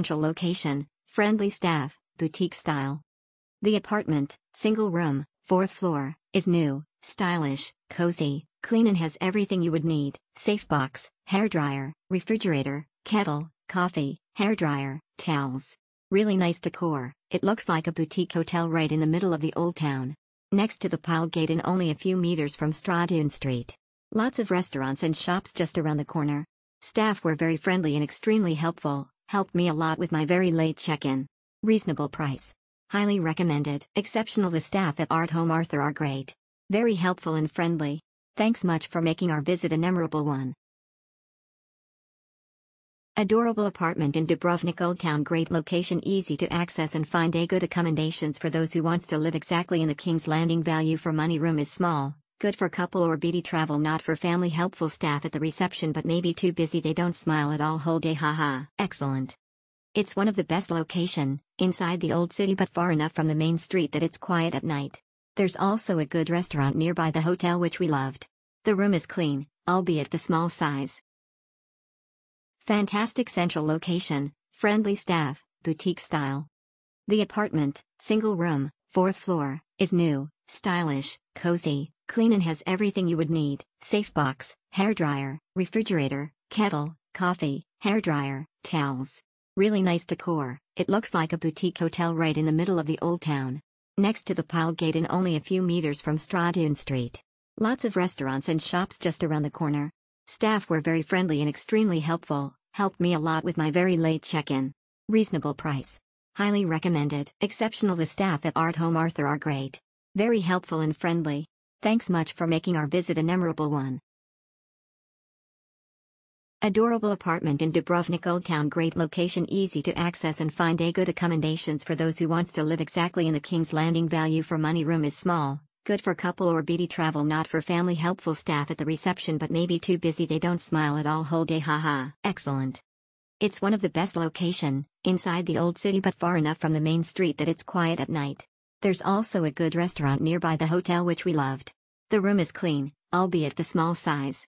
central location, friendly staff, boutique style. The apartment, single room, fourth floor, is new, stylish, cozy, clean and has everything you would need, safe box, hair dryer, refrigerator, kettle, coffee, hair dryer, towels. Really nice decor, it looks like a boutique hotel right in the middle of the old town. Next to the Pile Gate and only a few meters from Stradun Street. Lots of restaurants and shops just around the corner. Staff were very friendly and extremely helpful, helped me a lot with my very late check-in. Reasonable price. Highly recommended. Exceptional The staff at Art Home Arthur are great. Very helpful and friendly. Thanks much for making our visit a memorable one. Adorable apartment in Dubrovnik Old Town Great location easy to access and find a good accommodations for those who wants to live exactly in the King's Landing value for money room is small, good for couple or BD travel not for family helpful staff at the reception but maybe too busy they don't smile at all whole day haha. Excellent. It's one of the best location, inside the old city but far enough from the main street that it's quiet at night. There's also a good restaurant nearby the hotel which we loved. The room is clean, albeit the small size. Fantastic central location, friendly staff, boutique style. The apartment, single room, fourth floor, is new, stylish, cozy, clean and has everything you would need, safe box, hair dryer, refrigerator, kettle, coffee, hair dryer, towels. Really nice decor, it looks like a boutique hotel right in the middle of the old town. Next to the Pile Gate and only a few meters from Stradun Street. Lots of restaurants and shops just around the corner. Staff were very friendly and extremely helpful, helped me a lot with my very late check-in. Reasonable price. Highly recommended. Exceptional The staff at Art Home Arthur are great. Very helpful and friendly. Thanks much for making our visit a memorable one. Adorable apartment in Dubrovnik Old Town Great location easy to access and find a good accommodations for those who wants to live exactly in the King's Landing value for money room is small, Good for couple or BD travel not for family helpful staff at the reception but maybe too busy they don't smile at all whole day haha. Excellent. It's one of the best location, inside the old city but far enough from the main street that it's quiet at night. There's also a good restaurant nearby the hotel which we loved. The room is clean, albeit the small size.